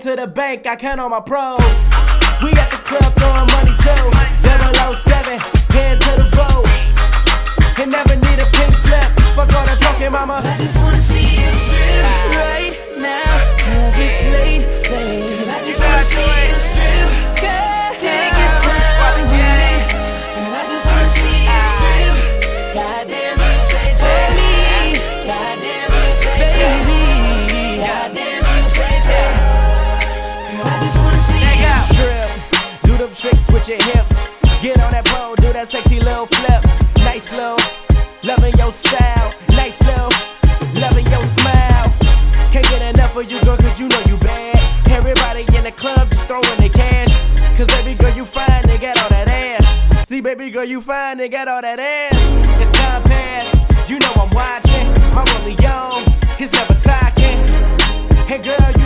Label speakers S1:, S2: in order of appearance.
S1: bank, I count on my pros. We at the club throwing money too. 007, head to the vote. And never need a pink slip. Fuck all the talking, mama. with your hips. Get on that pole, do that sexy little flip. Nice little, loving your style. Nice little, loving your smile. Can't get enough of you, girl, cause you know you bad. Everybody in the club just throwing their cash. Cause baby girl, you fine they got all that ass. See, baby girl, you fine they got all that ass. It's time past, you know I'm watching. My only young, he's never talking. Hey girl,